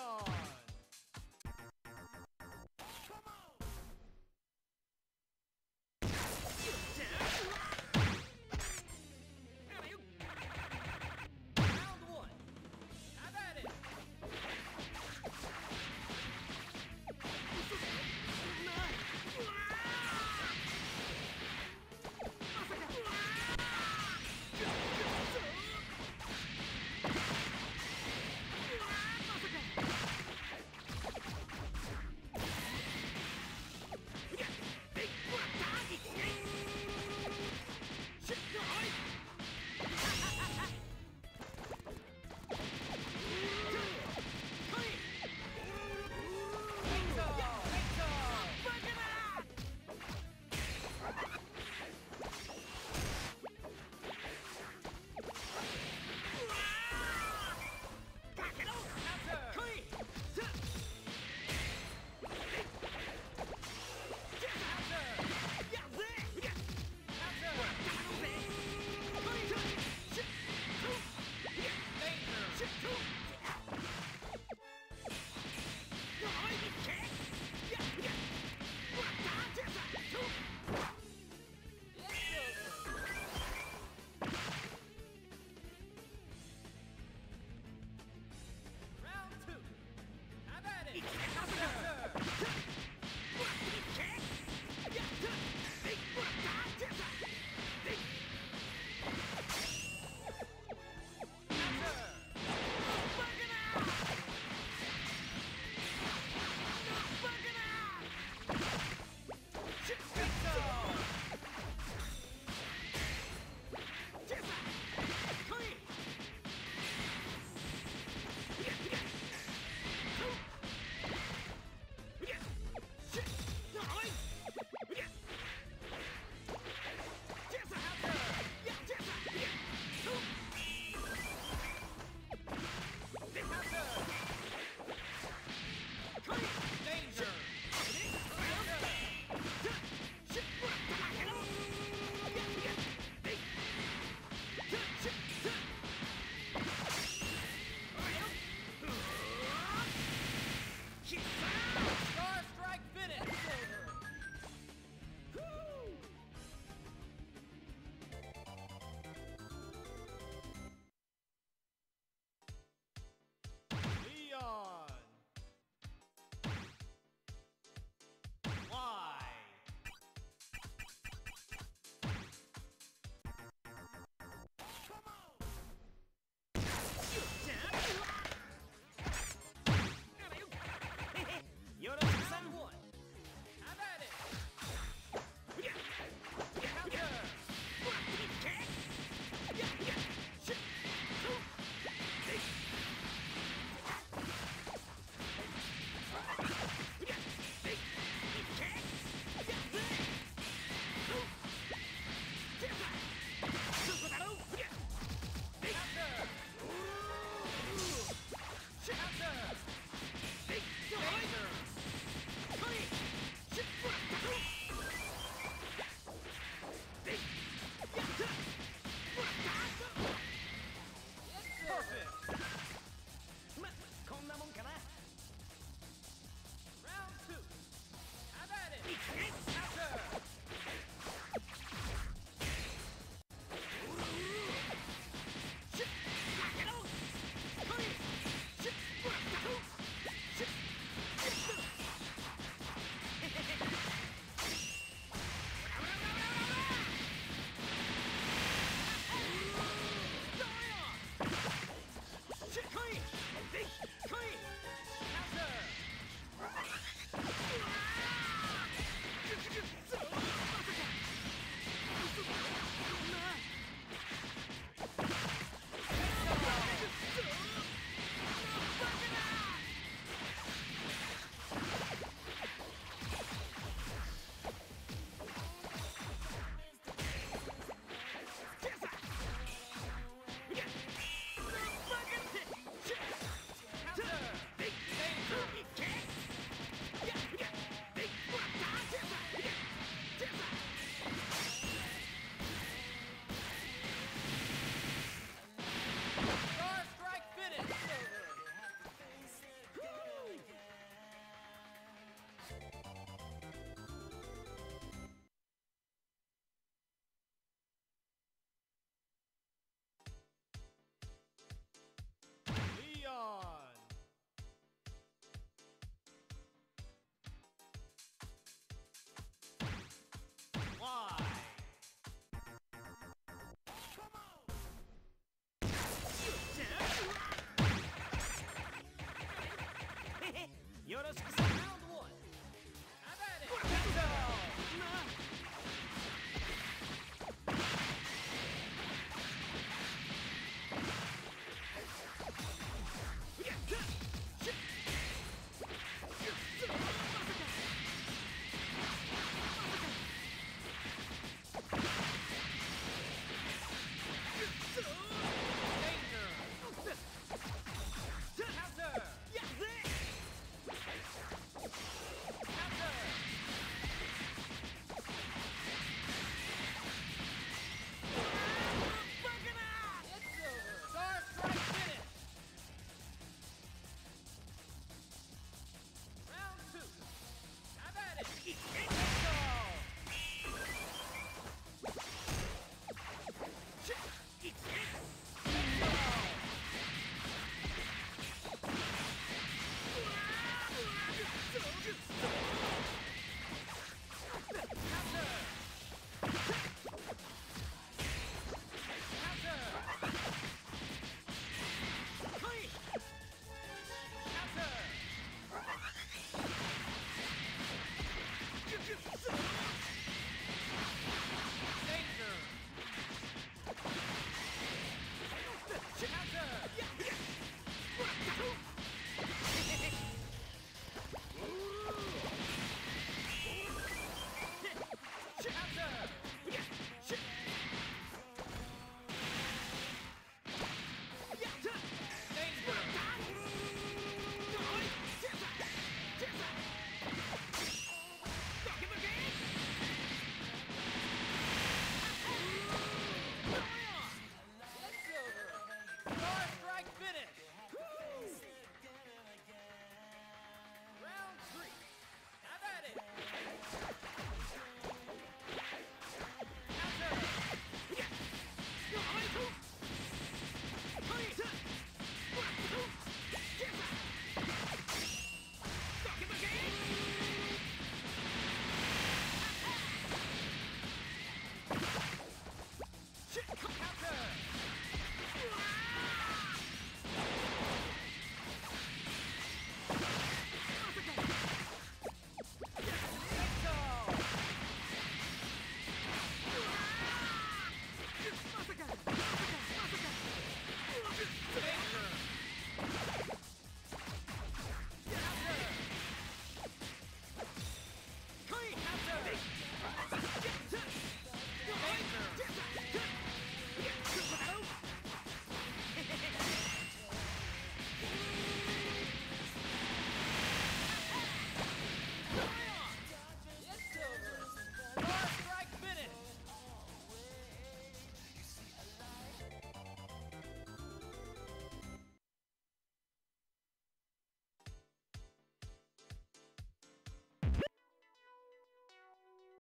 champion!